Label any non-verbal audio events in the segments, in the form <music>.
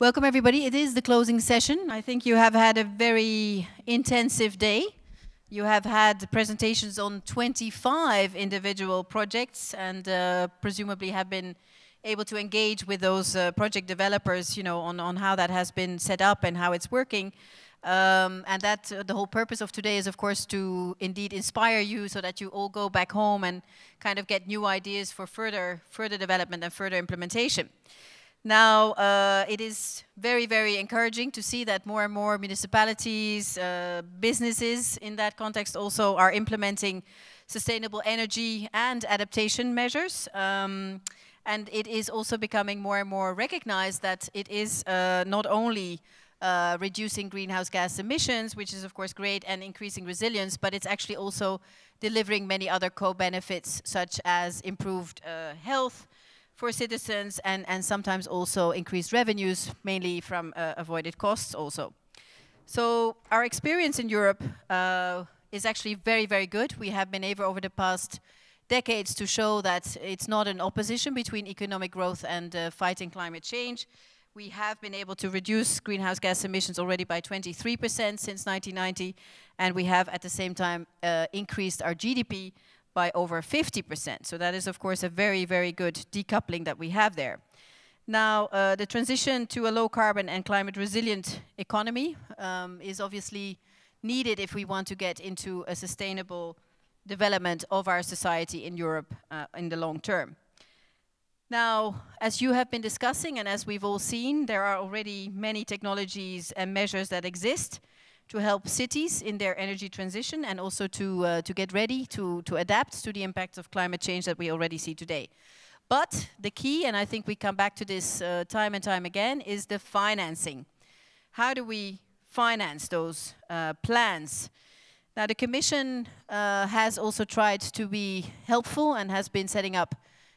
Welcome everybody. It is the closing session. I think you have had a very intensive day. You have had presentations on 25 individual projects and uh, presumably have been able to engage with those uh, project developers, you know, on, on how that has been set up and how it's working. Um, and that uh, the whole purpose of today is, of course, to indeed inspire you so that you all go back home and kind of get new ideas for further, further development and further implementation. Now, uh, it is very, very encouraging to see that more and more municipalities, uh, businesses in that context also are implementing sustainable energy and adaptation measures. Um, and it is also becoming more and more recognized that it is uh, not only uh, reducing greenhouse gas emissions, which is of course great, and increasing resilience, but it's actually also delivering many other co-benefits such as improved uh, health, for citizens and, and sometimes also increased revenues, mainly from uh, avoided costs also. So our experience in Europe uh, is actually very, very good. We have been able over the past decades to show that it's not an opposition between economic growth and uh, fighting climate change. We have been able to reduce greenhouse gas emissions already by 23% since 1990, and we have at the same time uh, increased our GDP by over 50%. So that is, of course, a very, very good decoupling that we have there. Now, uh, the transition to a low carbon and climate resilient economy um, is obviously needed if we want to get into a sustainable development of our society in Europe uh, in the long term. Now, as you have been discussing and as we've all seen, there are already many technologies and measures that exist to help cities in their energy transition and also to, uh, to get ready to, to adapt to the impacts of climate change that we already see today. But the key, and I think we come back to this uh, time and time again, is the financing. How do we finance those uh, plans? Now, the Commission uh, has also tried to be helpful and has been setting up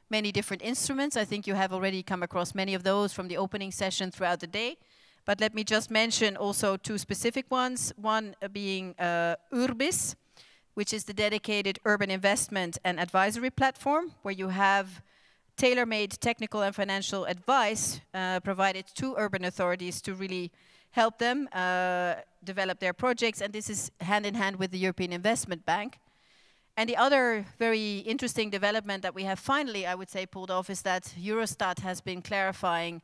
many different instruments. I think you have already come across many of those from the opening session throughout the day. But let me just mention also two specific ones, one being uh, Urbis, which is the dedicated urban investment and advisory platform, where you have tailor-made technical and financial advice uh, provided to urban authorities to really help them uh, develop their projects, and this is hand in hand with the European Investment Bank. And the other very interesting development that we have finally, I would say, pulled off is that Eurostat has been clarifying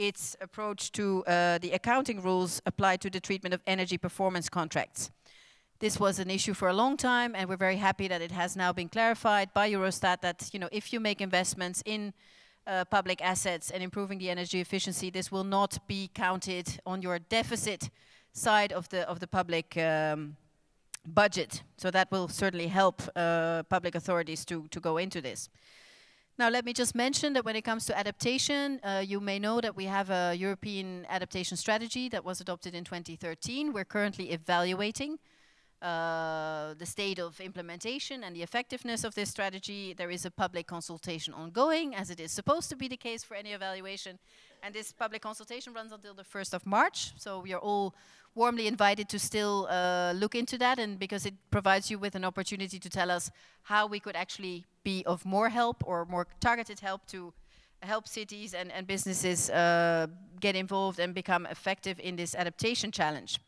its approach to uh, the accounting rules applied to the treatment of energy performance contracts. This was an issue for a long time, and we're very happy that it has now been clarified by Eurostat that you know if you make investments in uh, public assets and improving the energy efficiency, this will not be counted on your deficit side of the of the public um, budget. So that will certainly help uh, public authorities to to go into this. Now, let me just mention that when it comes to adaptation, uh, you may know that we have a European adaptation strategy that was adopted in 2013. We're currently evaluating uh, the state of implementation and the effectiveness of this strategy. There is a public consultation ongoing, as it is supposed to be the case for any evaluation. And this public consultation runs until the 1st of March, so we are all warmly invited to still uh, look into that and because it provides you with an opportunity to tell us how we could actually be of more help or more targeted help to help cities and, and businesses uh, get involved and become effective in this adaptation challenge.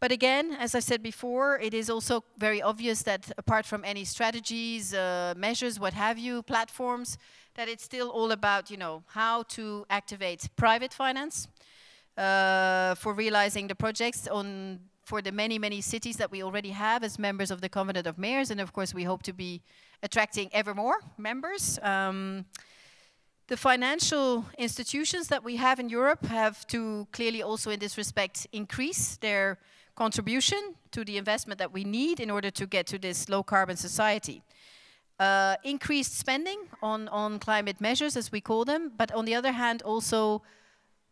But again, as I said before, it is also very obvious that apart from any strategies, uh, measures, what have you, platforms, that it's still all about, you know, how to activate private finance, uh, for realizing the projects on for the many, many cities that we already have as members of the Covenant of Mayors. And of course, we hope to be attracting ever more members. Um, the financial institutions that we have in Europe have to clearly also in this respect increase their contribution to the investment that we need in order to get to this low carbon society. Uh, increased spending on, on climate measures, as we call them, but on the other hand also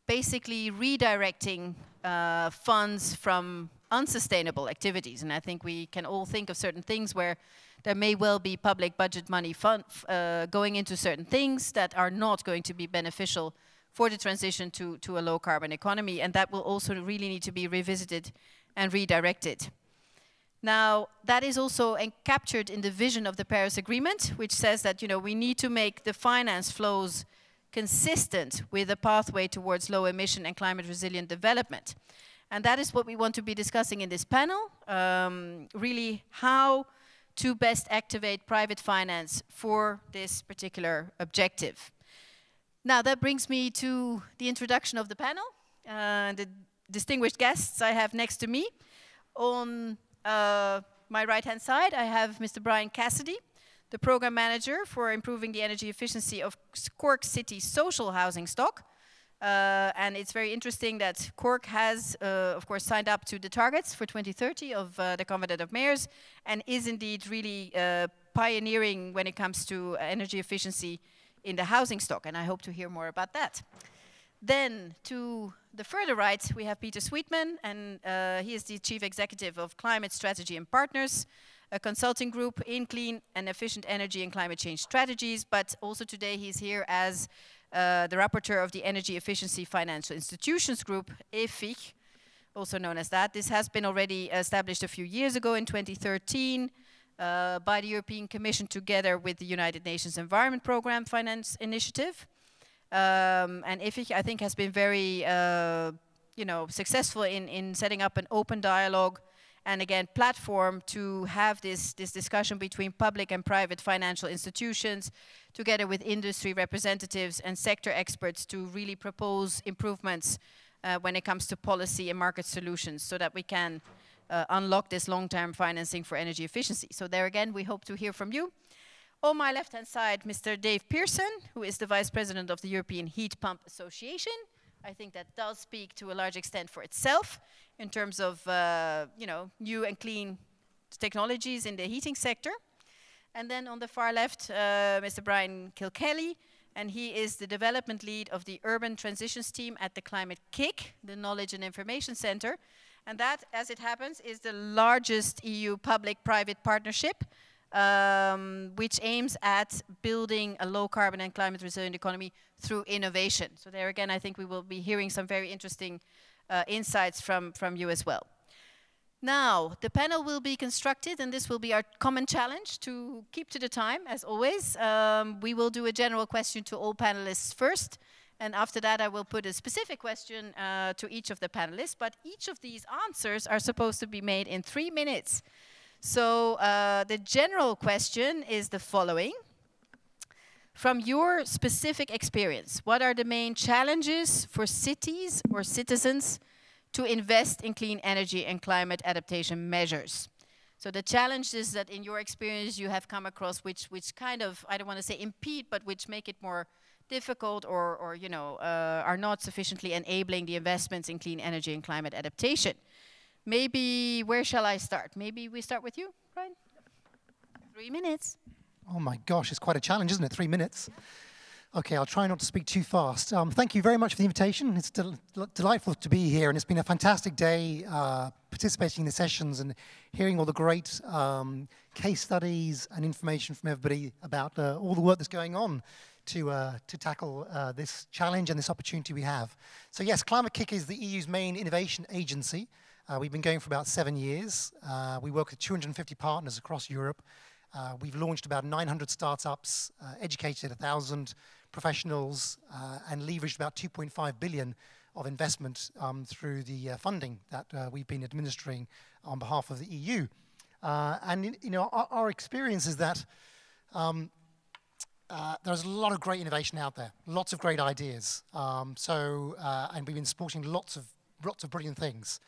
basically redirecting uh, funds from unsustainable activities. And I think we can all think of certain things where there may well be public budget money uh, going into certain things that are not going to be beneficial for the transition to, to a low carbon economy. And that will also really need to be revisited and redirected. Now, that is also captured in the vision of the Paris Agreement, which says that you know, we need to make the finance flows consistent with a pathway towards low emission and climate resilient development. And that is what we want to be discussing in this panel, um, really how to best activate private finance for this particular objective. Now that brings me to the introduction of the panel, uh, the distinguished guests I have next to me. On uh, my right-hand side, I have Mr. Brian Cassidy, the program manager for improving the energy efficiency of Cork City social housing stock. Uh, and it's very interesting that Cork has, uh, of course, signed up to the targets for 2030 of uh, the Covenant of Mayors and is indeed really uh, pioneering when it comes to energy efficiency in the housing stock. And I hope to hear more about that. Then to the further right, we have Peter Sweatman, and uh, he is the Chief Executive of Climate Strategy and Partners, a consulting group in clean and efficient energy and climate change strategies, but also today he's here as uh, the rapporteur of the Energy Efficiency Financial Institutions Group, EFIG, also known as that. This has been already established a few years ago in 2013 uh, by the European Commission together with the United Nations Environment Programme Finance Initiative. Um, and EFIG, I think, has been very, uh, you know, successful in, in setting up an open dialogue and again platform to have this, this discussion between public and private financial institutions together with industry representatives and sector experts to really propose improvements uh, when it comes to policy and market solutions so that we can uh, unlock this long-term financing for energy efficiency. So there again, we hope to hear from you. On my left-hand side, Mr. Dave Pearson, who is the Vice President of the European Heat Pump Association. I think that does speak to a large extent for itself in terms of uh, you know new and clean technologies in the heating sector. And then on the far left, uh, Mr. Brian Kilkelly, and he is the development lead of the Urban Transitions team at the Climate KIC, the Knowledge and Information Center. And that, as it happens, is the largest EU public-private partnership um, which aims at building a low carbon and climate resilient economy through innovation. So there again, I think we will be hearing some very interesting uh, insights from, from you as well. Now, the panel will be constructed, and this will be our common challenge to keep to the time, as always. Um, we will do a general question to all panelists first, and after that I will put a specific question uh, to each of the panelists, but each of these answers are supposed to be made in three minutes. So uh, the general question is the following. From your specific experience, what are the main challenges for cities or citizens to invest in clean energy and climate adaptation measures? So the challenges that in your experience you have come across which, which kind of, I don't want to say impede, but which make it more difficult or, or you know, uh, are not sufficiently enabling the investments in clean energy and climate adaptation. Maybe, where shall I start? Maybe we start with you, Brian? Three minutes. Oh my gosh, it's quite a challenge, isn't it? Three minutes. Okay, I'll try not to speak too fast. Um, thank you very much for the invitation. It's del delightful to be here, and it's been a fantastic day uh, participating in the sessions and hearing all the great um, case studies and information from everybody about uh, all the work that's going on to, uh, to tackle uh, this challenge and this opportunity we have. So yes, Climate KIC is the EU's main innovation agency. Uh, we've been going for about seven years. Uh, we work with 250 partners across Europe. Uh, we've launched about 900 startups, uh, educated 1,000 professionals, uh, and leveraged about 2.5 billion of investment um, through the uh, funding that uh, we've been administering on behalf of the EU. and you know, our, our, experience is that um, there's a lot of great innovation out there, lots of great ideas. Um, so, and we've been supporting lots of lots of brilliant things.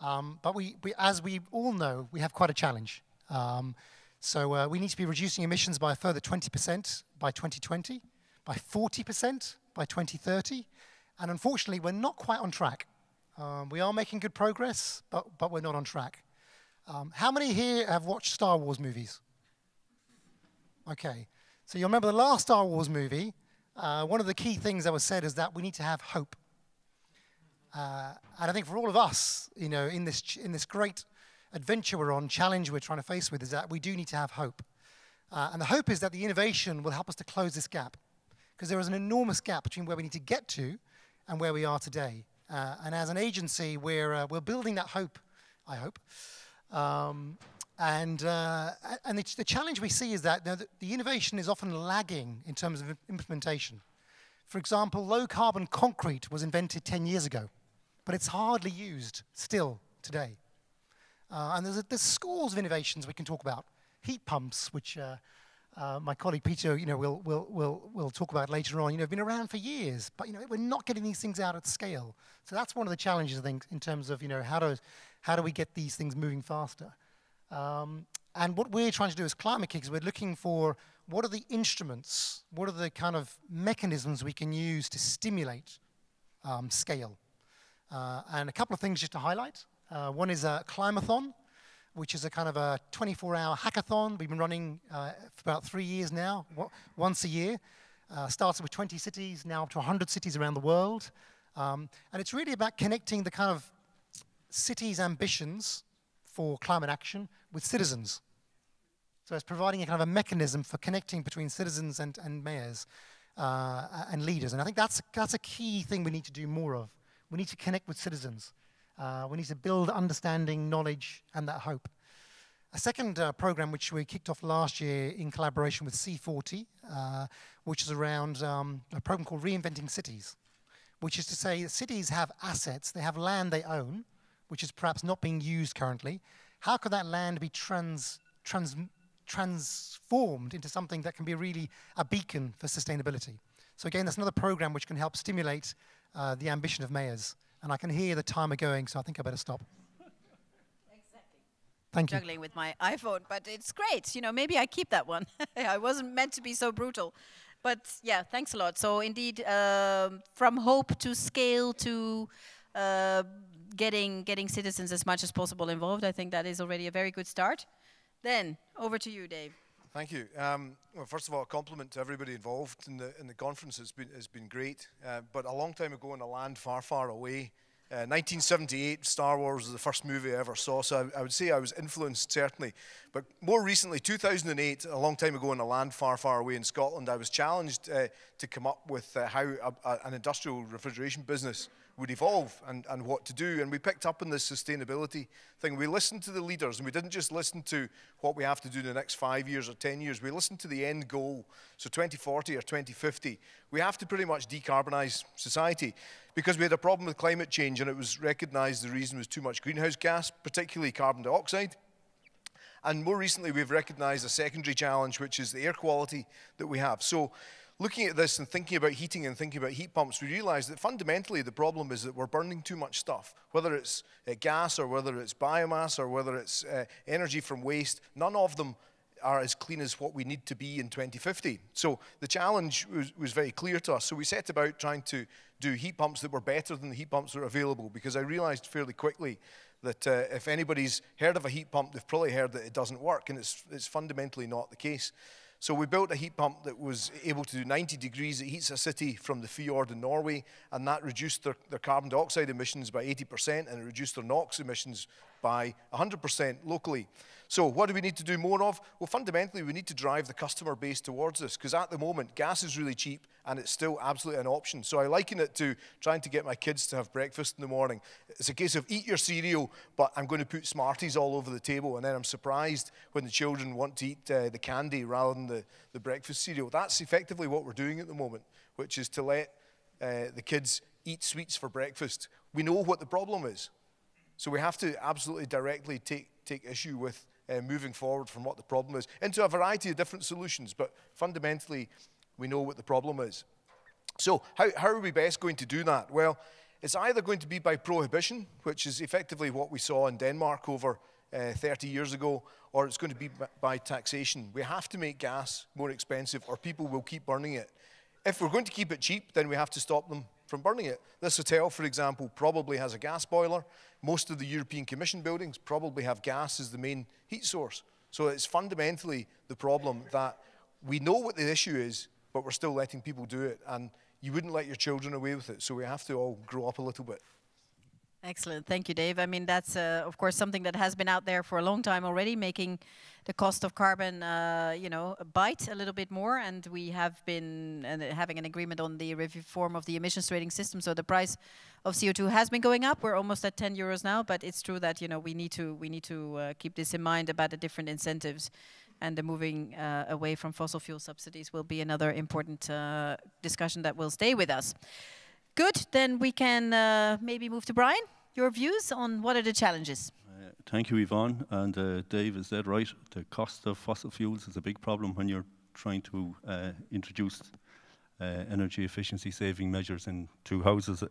Um, but we, we, as we all know, we have quite a challenge. Um, so uh, we need to be reducing emissions by a further 20% by 2020, by 40% by 2030, and unfortunately, we're not quite on track. Um, we are making good progress, but, but we're not on track. Um, how many here have watched Star Wars movies? Okay, so you'll remember the last Star Wars movie, uh, one of the key things that was said is that we need to have hope. Uh, and I think for all of us, you know, in this, in this great adventure we're on, challenge we're trying to face with, is that we do need to have hope. Uh, and the hope is that the innovation will help us to close this gap. Because there is an enormous gap between where we need to get to and where we are today. Uh, and as an agency, we're, uh, we're building that hope, I hope. Um, and uh, and the, the, challenge we see is that the, the innovation is often lagging in terms of implementation. For example, low carbon concrete was invented 10 years ago, but it's hardly used still today. Uh, and there's, a, there's scores of innovations we can talk about. Heat pumps, which uh, uh, my colleague Peter, you know, will will will will talk about later on. You know, have been around for years, but you know, we're not getting these things out at scale. So that's one of the challenges, I think, in terms of you know how do how do we get these things moving faster. Um, and what we're trying to do as Climate Kickers, we're looking for what are the instruments, what are the kind of mechanisms we can use to stimulate um, scale. Uh, and a couple of things just to highlight. Uh, one is a Climathon, which is a kind of a 24-hour hackathon. We've been running uh, for about three years now, once a year. Uh, started with 20 cities, now up to 100 cities around the world. Um, and it's really about connecting the kind of cities' ambitions for climate action with citizens. So it's providing a kind of a mechanism for connecting between citizens and, and mayors uh, and leaders. And I think that's, that's a key thing we need to do more of. We need to connect with citizens. Uh, we need to build understanding, knowledge, and that hope. A second uh, program which we kicked off last year in collaboration with C40, uh, which is around um, a program called Reinventing Cities, which is to say cities have assets, they have land they own, which is perhaps not being used currently. How could that land be trans, trans, transformed into something that can be really a beacon for sustainability? So again, that's another program which can help stimulate uh, the ambition of mayors. And I can hear the timer going, so I think I better stop. Exactly. Thank you. Juggling with my iPhone, but it's great. You know, maybe I keep that one. <laughs> I wasn't meant to be so brutal. But yeah, thanks a lot. So indeed, um, from hope to scale to uh, getting getting citizens as much as possible involved, I think that is already a very good start. Then over to you, Dave. Thank you. Um, well, first of all, a compliment to everybody involved in the in the conference. It's been it's been great. Uh, but a long time ago in a land far, far away, uh, 1978, Star Wars was the first movie I ever saw. So I, I, would say I was influenced certainly. But more recently, 2008, a long time ago in a land far, far away in Scotland, I was challenged uh, to come up with uh, how a, a, an industrial refrigeration business would evolve and, and what to do. And we picked up on this sustainability thing. We listened to the leaders, and we didn't just listen to what we have to do in the next five years or 10 years. We listened to the end goal, so 2040 or 2050. We have to pretty much decarbonize society because we had a problem with climate change, and it was recognized the reason was too much greenhouse gas, particularly carbon dioxide. And more recently, we've recognized a secondary challenge, which is the air quality that we have. So looking at this and thinking about heating and thinking about heat pumps, we realize that fundamentally the problem is that we're burning too much stuff, whether it's uh, gas or whether it's biomass or whether it's uh, energy from waste. None of them are as clean as what we need to be in 2050. So the challenge was, was, very clear to us. So we set about trying to do heat pumps that were better than the heat pumps that are available because I realized fairly quickly that uh, if anybody's heard of a heat pump, they've probably heard that it doesn't work, and it's, it's fundamentally not the case. So we built a heat pump that was able to do 90 degrees. It heats a city from the fjord in Norway, and that reduced their, their carbon dioxide emissions by 80%, and it reduced their NOx emissions by 100% locally. So what do we need to do more of? Well, fundamentally, we need to drive the customer base towards this because at the moment, gas is really cheap and it's still absolutely an option. So I liken it to trying to get my kids to have breakfast in the morning. It's a case of eat your cereal, but I'm going to put Smarties all over the table. And then I'm surprised when the children want to eat uh, the candy rather than the, the breakfast cereal. That's effectively what we're doing at the moment, which is to let uh, the kids eat sweets for breakfast. We know what the problem is. So we have to absolutely directly take, take issue with uh, moving forward from what the problem is into a variety of different solutions, but fundamentally, we know what the problem is. So, how, how are we best going to do that? Well, it's either going to be by prohibition, which is effectively what we saw in Denmark over uh, 30 years ago, or it's going to be by taxation. We have to make gas more expensive, or people will keep burning it. If we're going to keep it cheap, then we have to stop them from burning it. This hotel, for example, probably has a gas boiler. Most of the European Commission buildings probably have gas as the main heat source. So it's fundamentally the problem that we know what the issue is, but we're still letting people do it. And you wouldn't let your children away with it. So we have to all grow up a little bit. Excellent. Thank you, Dave. I mean, that's, uh, of course, something that has been out there for a long time already, making the cost of carbon, uh, you know, bite a little bit more. And we have been uh, having an agreement on the reform of the emissions trading system. So the price of CO2 has been going up. We're almost at 10 euros now. But it's true that, you know, we need to, we need to uh, keep this in mind about the different incentives and the moving uh, away from fossil fuel subsidies will be another important uh, discussion that will stay with us. Good, then we can uh, maybe move to Brian. Your views on what are the challenges? Uh, thank you, Yvon. And uh, Dave is that right. The cost of fossil fuels is a big problem when you're trying to uh, introduce energy efficiency saving measures into houses,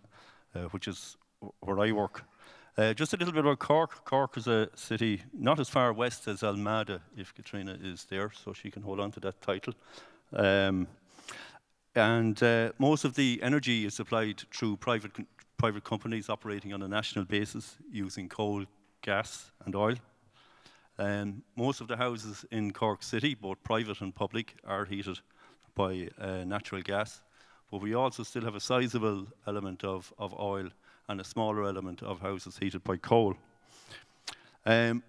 which is where I work. Uh, just a little bit about Cork. Cork is a city not as far west as Almada, if Katrina is there, so she can hold on to that title. Um, and uh, most of the energy is supplied through private, private companies operating on a national basis using coal, gas, and oil. Um, most of the houses in Cork City, both private and public, are heated by uh, natural gas. But we also still have a sizable element of, of oil and a smaller element of houses heated by coal. Um,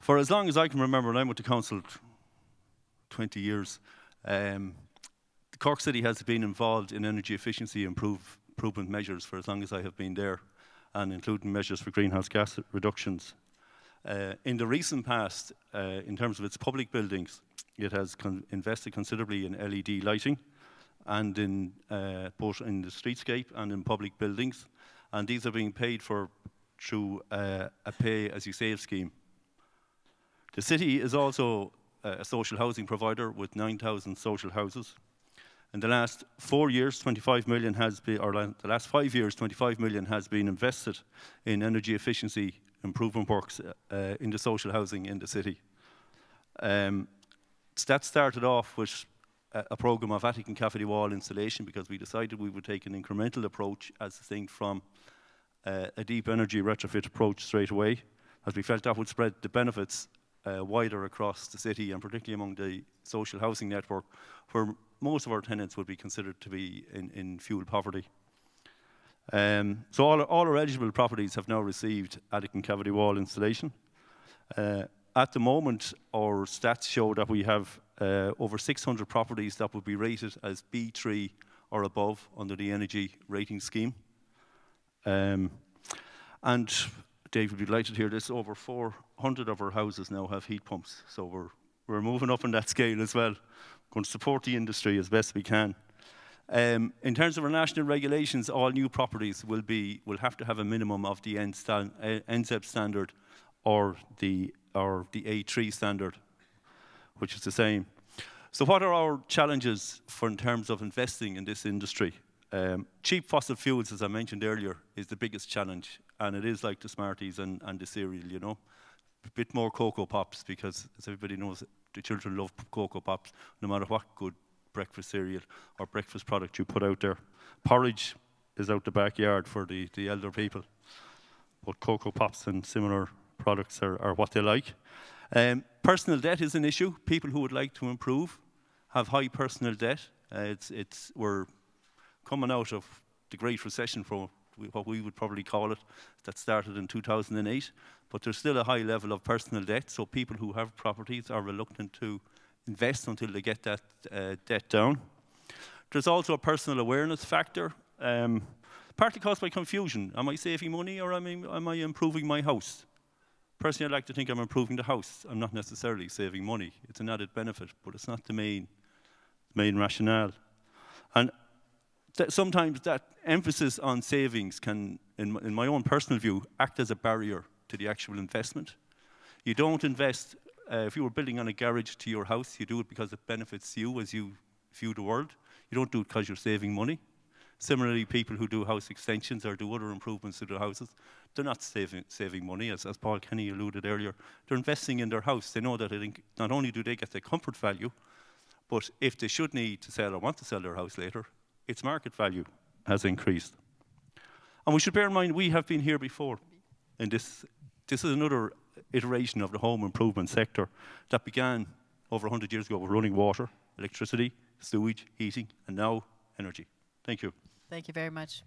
for as long as I can remember, and I'm with the council 20 years, um, Cork City has been involved in energy efficiency improve, improvement measures for as long as I have been there, and including measures for greenhouse gas reductions. Uh, in the recent past, uh, in terms of its public buildings, it has con invested considerably in LED lighting, and in uh, both in the streetscape and in public buildings. And these are being paid for through uh, a pay as you save scheme. The city is also a social housing provider with 9,000 social houses. In the last four years, 25 million has been, or the last five years, 25 million has been invested in energy efficiency improvement works uh, in the social housing in the city. Um, that started off with a, program of attic and cavity wall installation because we decided we would take an incremental approach as distinct from uh, a deep energy retrofit approach straight away, as we felt that would spread the benefits uh, wider across the city and particularly among the social housing network, where most of our tenants would be considered to be in, in fuel poverty. Um, so all, all, our eligible properties have now received attic and cavity wall installation. Uh, at the moment, our stats show that we have uh, over 600 properties that would be rated as B3 or above under the energy rating scheme. Um, and Dave would be delighted to hear this, over 400 of our houses now have heat pumps. So we're, we're moving up on that scale as well. Going to support the industry as best we can. Um, in terms of our national regulations, all new properties will be will have to have a minimum of the NZEB standard or the or the A3 standard which is the same. So what are our challenges for in terms of investing in this industry? Um, cheap fossil fuels, as I mentioned earlier, is the biggest challenge, and it is like the Smarties and, and the cereal, you know. A bit more Cocoa Pops, because as everybody knows, the children love Cocoa Pops, no matter what good breakfast cereal or breakfast product you put out there. Porridge is out the backyard for the, the elder people, but Cocoa Pops and similar products are, are what they like. Um, personal debt is an issue. People who would like to improve have high personal debt. Uh, it's, it's, we're coming out of the Great Recession, what we would probably call it, that started in 2008. But there's still a high level of personal debt, so people who have properties are reluctant to invest until they get that uh, debt down. There's also a personal awareness factor, um, partly caused by confusion. Am I saving money or am I, am I improving my house? Personally, I like to think I'm improving the house. I'm not necessarily saving money. It's an added benefit, but it's not the main, main rationale. And th sometimes that emphasis on savings can, in, in my own personal view, act as a barrier to the actual investment. You don't invest, uh, if you were building on a garage to your house, you do it because it benefits you as you view the world. You don't do it because you're saving money. Similarly, people who do house extensions or do other improvements to their houses, they're not saving, saving money, as, as Paul Kenny alluded earlier. They're investing in their house. They know that not only do they get the comfort value, but if they should need to sell or want to sell their house later, its market value has increased. And we should bear in mind, we have been here before. And this, this is another iteration of the home improvement sector that began over 100 years ago with running water, electricity, sewage, heating, and now energy. Thank you. Thank you very much.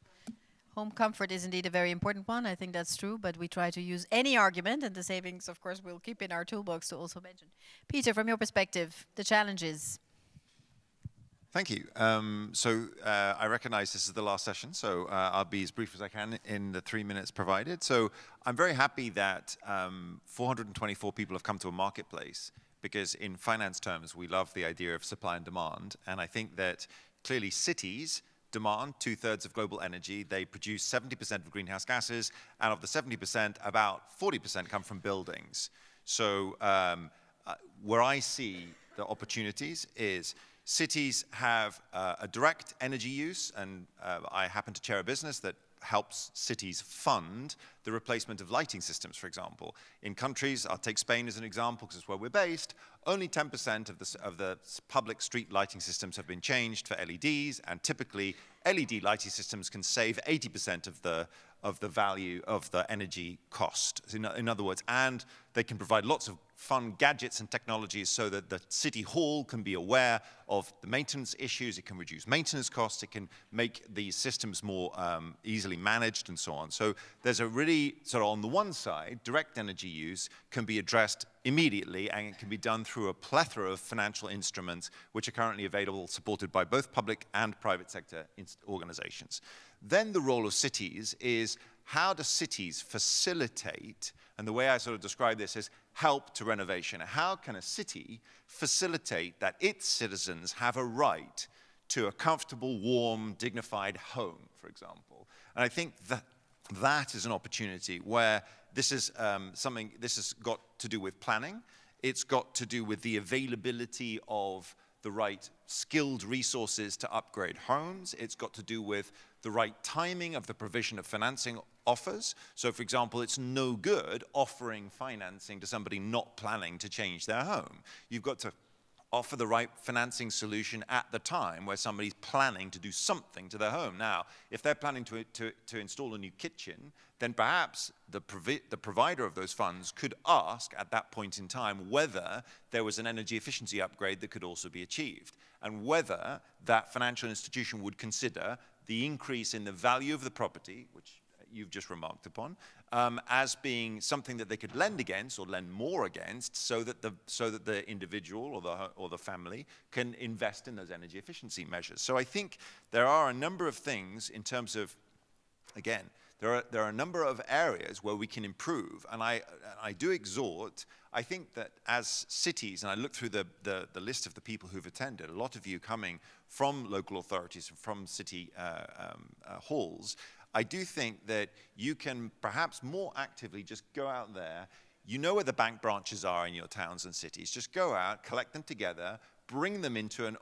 Home comfort is indeed a very important one. I think that's true, but we try to use any argument, and the savings, of course, we'll keep in our toolbox to also mention. Peter, from your perspective, the challenges. Thank you. Um, so uh, I recognize this is the last session, so uh, I'll be as brief as I can in the three minutes provided. So I'm very happy that um, 424 people have come to a marketplace because in finance terms, we love the idea of supply and demand. And I think that clearly cities demand two thirds of global energy. They produce 70% of greenhouse gases, and of the 70%, about 40% come from buildings. So, um, uh, where I see the opportunities is cities have uh, a direct energy use, and uh, I happen to chair a business that helps cities fund the replacement of lighting systems, for example. In countries, I'll take Spain as an example because it's where we're based, only 10% of the, of the public street lighting systems have been changed for LEDs, and typically LED lighting systems can save 80% of the, of the value of the energy cost. In, in, other words, and they can provide lots of fun gadgets and technologies so that the city hall can be aware of the maintenance issues, it can reduce maintenance costs, it can make these systems more um, easily managed and so on. So there's a really, sort of on the one side, direct energy use can be addressed immediately and it can be done through a plethora of financial instruments which are currently available, supported by both public and private sector organizations. Then the role of cities is how do cities facilitate, and the way I sort of describe this is help to renovation. How can a city facilitate that its citizens have a right to a comfortable, warm, dignified home, for example? And I think that that is an opportunity where this is um, something, this has got to do with planning. It's got to do with the availability of the right skilled resources to upgrade homes. It's got to do with the right timing of the provision of financing offers. So, for example, it's no good offering financing to somebody not planning to change their home. You've got to offer the right financing solution at the time where somebody's planning to do something to their home. Now, if they're planning to, to, to install a new kitchen, then perhaps the, provi the provider of those funds could ask at that point in time whether there was an energy efficiency upgrade that could also be achieved and whether that financial institution would consider the increase in the value of the property, which you've just remarked upon, um, as being something that they could lend against or lend more against so that the, so that the individual or the, or the family can invest in those energy efficiency measures. So I think there are a number of things in terms of, again, there are, there are a number of areas where we can improve. And I, I do exhort, I think that as cities, and I look through the, the, the list of the people who've attended, a lot of you coming from local authorities, from city uh, um, uh, halls, I do think that you can perhaps more actively just go out there. You know where the bank branches are in your towns and cities. Just go out, collect them together, bring them into an,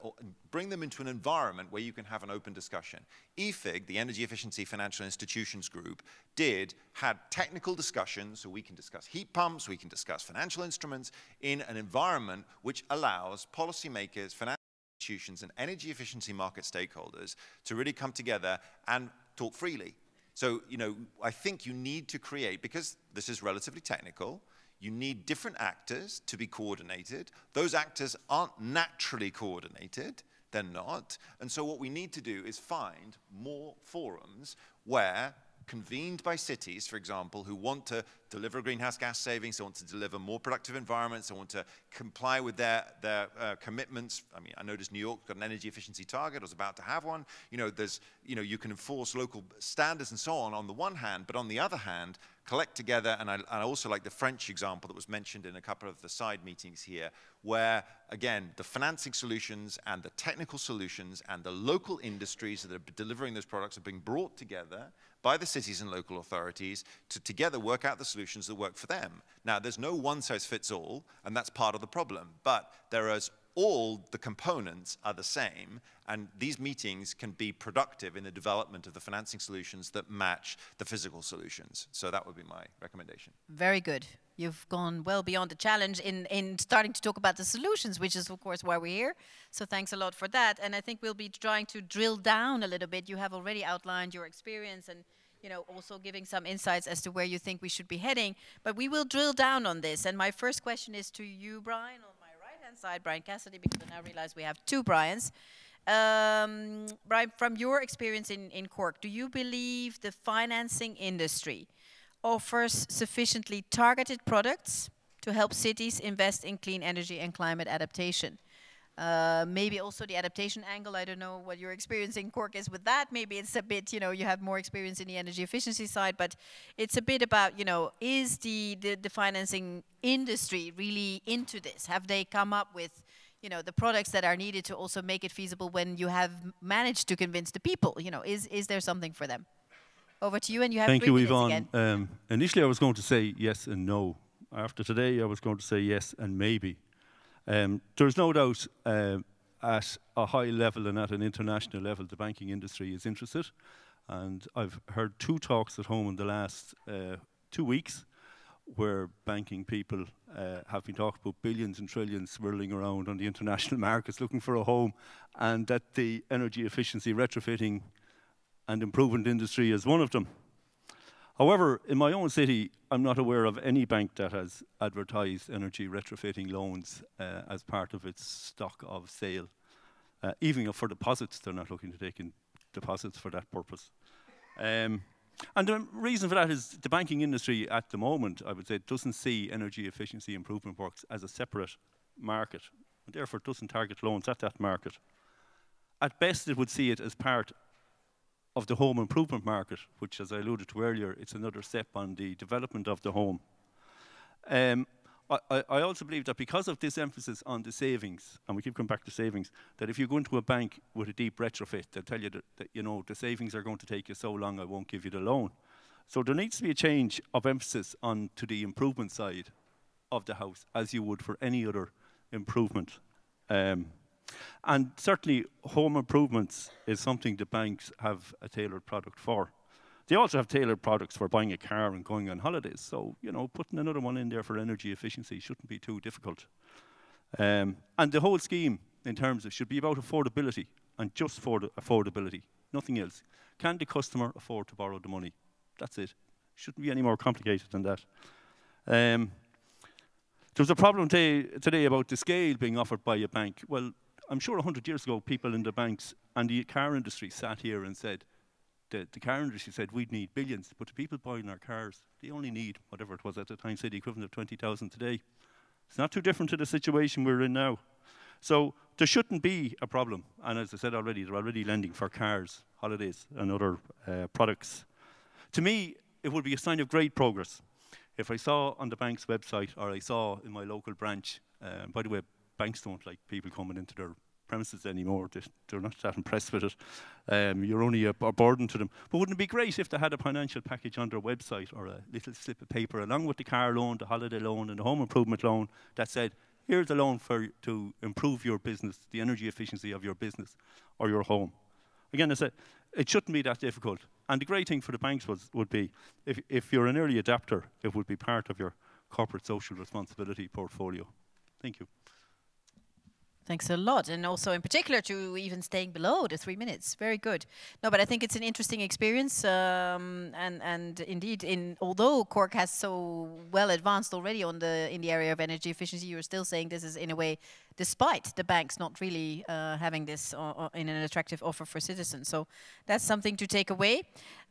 bring them into an environment where you can have an open discussion. EFIG, the Energy Efficiency Financial Institutions Group, did, had technical discussions, so we can discuss heat pumps, we can discuss financial instruments, in an environment which allows policymakers, financial institutions, and energy efficiency market stakeholders to really come together and talk freely. So, you know, I think you need to create, because this is relatively technical, you need different actors to be coordinated. Those actors aren't naturally coordinated, they're not. And so, what we need to do is find more forums where convened by cities, for example, who want to deliver greenhouse gas savings, they want to deliver more productive environments, they want to comply with their, their uh, commitments. I mean, I noticed New York's got an energy efficiency target, was about to have one. You know, there's, you know, you can enforce local standards and so on on the one hand, but on the other hand, collect together, and I, and I also like the French example that was mentioned in a couple of the side meetings here, where, again, the financing solutions and the technical solutions and the local industries that are delivering those products are being brought together by the cities and local authorities to together work out the solutions that work for them. Now, there's no one size fits all, and that's part of the problem, but there is all the components are the same, and these meetings can be productive in the development of the financing solutions that match the physical solutions. So that would be my recommendation. Very good. You've gone well beyond the challenge in, in starting to talk about the solutions, which is, of course, why we're here. So thanks a lot for that. And I think we'll be trying to drill down a little bit. You have already outlined your experience and you know, also giving some insights as to where you think we should be heading. But we will drill down on this. And my first question is to you, Brian, right-hand side, Brian Cassidy, because I now realize we have two Brians. Um, Brian, from your experience in, in Cork, do you believe the financing industry offers sufficiently targeted products to help cities invest in clean energy and climate adaptation? Uh, maybe also the adaptation angle. I don't know what your experience in Cork is with that. Maybe it's a bit, you know, you have more experience in the energy efficiency side, but it's a bit about, you know, is the, the, the financing industry really into this? Have they come up with, you know, the products that are needed to also make it feasible when you have managed to convince the people? You know, is, is there something for them? Over to you, and you have Thank you, Yvon. Um, initially, I was going to say yes and no. After today, I was going to say yes and maybe. Um, there's no doubt um, at a high level and at an international level, the banking industry is interested. And I've heard two talks at home in the last uh, two weeks where banking people uh, have been talking about billions and trillions swirling around on the international <laughs> markets looking for a home, and that the energy efficiency retrofitting and improvement industry is one of them. However, in my own city, I'm not aware of any bank that has advertised energy retrofitting loans uh, as part of its stock of sale. Uh, even for deposits, they're not looking to take in deposits for that purpose. Um, and the reason for that is the banking industry at the moment, I would say, doesn't see energy efficiency improvement works as a separate market, and therefore doesn't target loans at that market. At best, it would see it as part of the home improvement market, which, as I alluded to earlier, it's another step on the development of the home. Um, I, I, also believe that because of this emphasis on the savings, and we keep coming back to savings, that if you go into a bank with a deep retrofit, they'll tell you that, that you know the savings are going to take you so long, I won't give you the loan. So there needs to be a change of emphasis on to the improvement side of the house, as you would for any other improvement. Um, and certainly, home improvements is something the banks have a tailored product for. They also have tailored products for buying a car and going on holidays. So, you know, putting another one in there for energy efficiency shouldn't be too difficult. Um, and the whole scheme, in terms of, should be about affordability and just for affordability, nothing else. Can the customer afford to borrow the money? That's it. Shouldn't be any more complicated than that. Um, there was a problem today about the scale being offered by a bank. Well, I'm sure 100 years ago, people in the banks and the car industry sat here and said, the, the car industry said we'd need billions, but the people buying our cars, they only need whatever it was at the time, say the equivalent of 20,000 today. It's not too different to the situation we're in now. So there shouldn't be a problem. And as I said already, they're already lending for cars, holidays, and other uh, products. To me, it would be a sign of great progress if I saw on the bank's website or I saw in my local branch, uh, by the way, banks don't like people coming into their premises anymore. They, they're not that impressed with it. Um, you're only a, a, burden to them. But wouldn't it be great if they had a financial package on their website or a little slip of paper along with the car loan, the holiday loan, and the home improvement loan that said, here's a loan for to improve your business, the energy efficiency of your business or your home. Again, I said, it shouldn't be that difficult. And the great thing for the banks was, would be, if, if you're an early adapter, it would be part of your corporate social responsibility portfolio. Thank you. Thanks a lot, and also in particular to even staying below the three minutes. Very good. No, but I think it's an interesting experience, um, and and indeed, in although Cork has so well advanced already on the in the area of energy efficiency, you're still saying this is in a way, despite the banks not really uh, having this uh, in an attractive offer for citizens. So that's something to take away.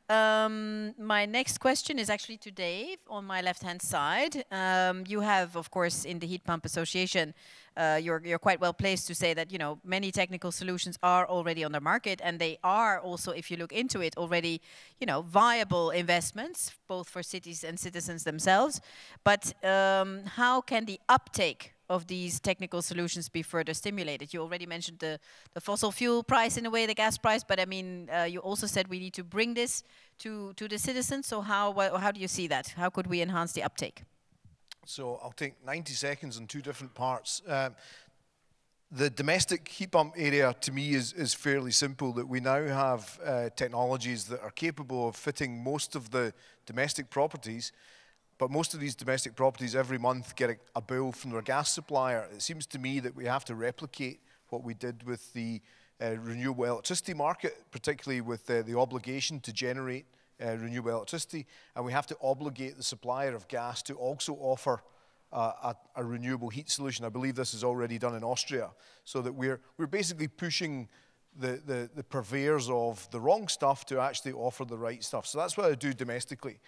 Um, my next question is actually to Dave on my left-hand side. Um, you have, of course, in the Heat Pump Association, uh, you're, you're quite well placed to say that you know many technical solutions are already on the market, and they are also, if you look into it, already you know viable investments both for cities and citizens themselves. But um, how can the uptake of these technical solutions be further stimulated? You already mentioned the, the fossil fuel price in a way, the gas price, but I mean, uh, you also said we need to bring this to, to the citizens. So how, how do you see that? How could we enhance the uptake? So I'll take 90 seconds in two different parts. Um, the domestic heat pump area to me is, is fairly simple that we now have uh, technologies that are capable of fitting most of the domestic properties but most of these domestic properties every month get a, a, bill from their gas supplier. It seems to me that we have to replicate what we did with the uh, renewable electricity market, particularly with uh, the obligation to generate uh, renewable electricity, and we have to obligate the supplier of gas to also offer a, a, renewable heat solution. I believe this is already done in Austria, so that we're, we're basically pushing the, the, the purveyors of the wrong stuff to actually offer the right stuff. So that's what I do domestically.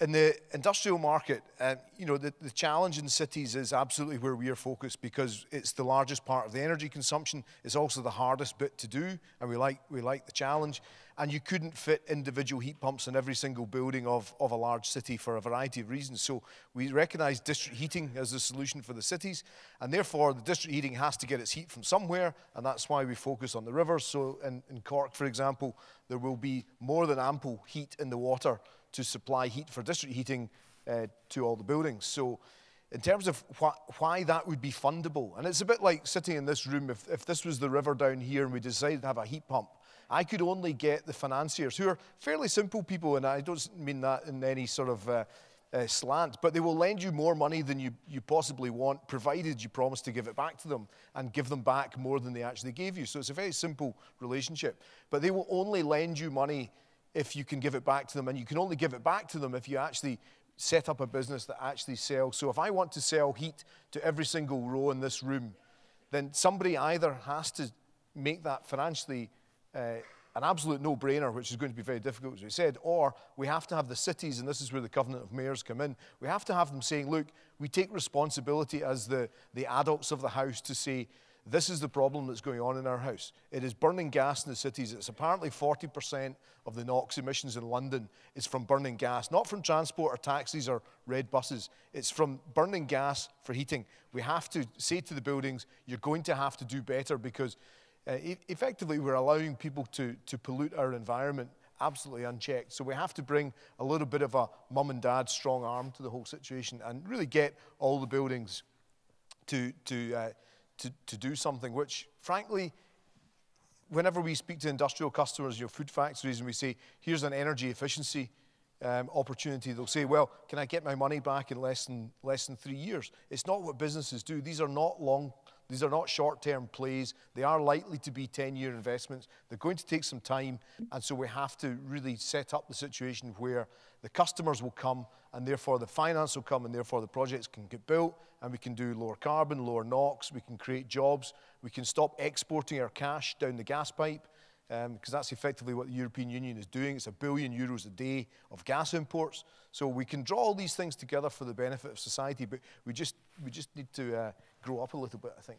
in the industrial market, uh, you know, the, the challenge in cities is absolutely where we are focused because it's the largest part of the energy consumption. It's also the hardest bit to do, and we like, we like the challenge. And you couldn't fit individual heat pumps in every single building of, of a large city for a variety of reasons. So we recognize district heating as the solution for the cities, and therefore the district heating has to get its heat from somewhere, and that's why we focus on the rivers. So in, in Cork, for example, there will be more than ample heat in the water to supply heat for district heating uh, to all the buildings. So in terms of wh why that would be fundable, and it's a bit like sitting in this room, if, if this was the river down here and we decided to have a heat pump, I could only get the financiers, who are fairly simple people, and I don't mean that in any sort of uh, uh, slant, but they will lend you more money than you, you possibly want, provided you promise to give it back to them and give them back more than they actually gave you. So it's a very simple relationship. But they will only lend you money if you can give it back to them, and you can only give it back to them if you actually set up a business that actually sells. So if I want to sell heat to every single row in this room, then somebody either has to make that financially uh, an absolute no-brainer, which is going to be very difficult, as we said, or we have to have the cities, and this is where the Covenant of Mayors come in, we have to have them saying, look, we take responsibility as the, the adults of the house to say, this is the problem that's going on in our house. It is burning gas in the cities. It's apparently 40% of the NOx emissions in London is from burning gas, not from transport or taxis or red buses. It's from burning gas for heating. We have to say to the buildings, you're going to have to do better because uh, effectively we're allowing people to, to pollute our environment absolutely unchecked. So we have to bring a little bit of a mum and dad strong arm to the whole situation and really get all the buildings to, to uh, to, to do something which, frankly, whenever we speak to industrial customers, your food factories, and we say, here's an energy efficiency um, opportunity, they'll say, well, can I get my money back in less than, less than three years? It's not what businesses do. These are not long, these are not short-term plays. They are likely to be 10-year investments. They're going to take some time, and so we have to really set up the situation where the customers will come, and therefore the finance will come, and therefore the projects can get built, and we can do lower carbon, lower NOx, we can create jobs, we can stop exporting our cash down the gas pipe, because um, that's effectively what the European Union is doing. It's a billion euros a day of gas imports. So we can draw all these things together for the benefit of society, but we just, we just need to uh, grow up a little bit, I think.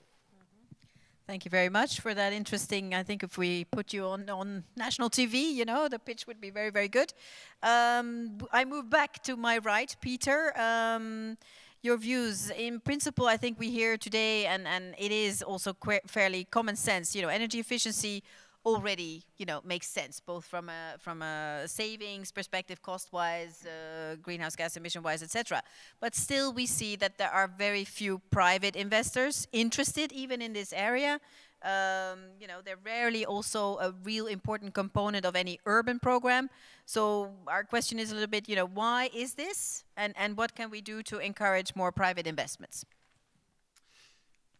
Thank you very much for that interesting. I think if we put you on, on national TV, you know, the pitch would be very, very good. Um, I move back to my right, Peter. Um, your views. In principle, I think we hear today, and, and it is also fairly common sense, you know, energy efficiency already, you know, makes sense, both from a, from a savings perspective, cost-wise, uh, greenhouse gas emission-wise, etc. But still, we see that there are very few private investors interested even in this area. Um, you know, they're rarely also a real important component of any urban program. So our question is a little bit, you know, why is this, and and what can we do to encourage more private investments?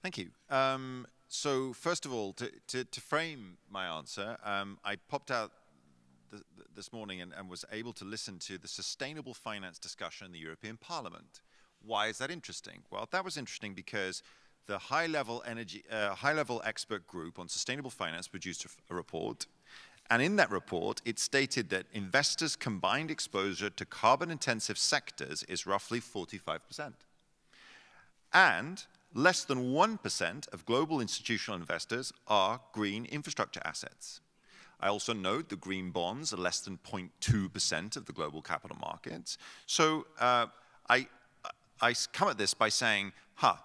Thank you. Um, so first of all, to, to, to frame my answer, um, I popped out th this morning and, and, was able to listen to the sustainable finance discussion in the European Parliament. Why is that interesting? Well, that was interesting because the high-level energy, uh, high-level expert group on sustainable finance produced a, a report, and in that report, it stated that investors' combined exposure to carbon-intensive sectors is roughly 45%. And less than 1% of global institutional investors are green infrastructure assets. I also note the green bonds are less than 0.2% of the global capital markets. So uh, I, I come at this by saying, huh,